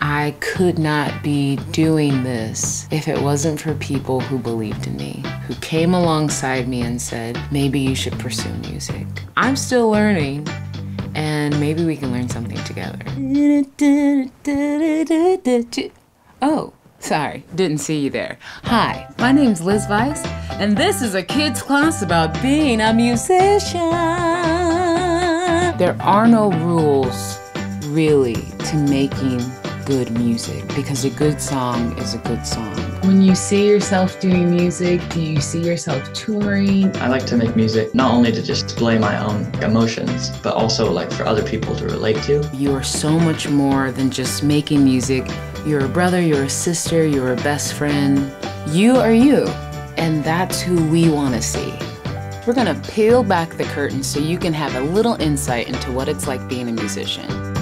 I could not be doing this if it wasn't for people who believed in me, who came alongside me and said, maybe you should pursue music. I'm still learning, and maybe we can learn something together. Oh, sorry, didn't see you there. Hi, my name's Liz Vice, and this is a kid's class about being a musician. There are no rules, really, to making good music because a good song is a good song. When you see yourself doing music, do you see yourself touring? I like to make music not only to just display my own emotions, but also like for other people to relate to. You are so much more than just making music. You're a brother, you're a sister, you're a best friend. You are you, and that's who we want to see. We're gonna peel back the curtain so you can have a little insight into what it's like being a musician.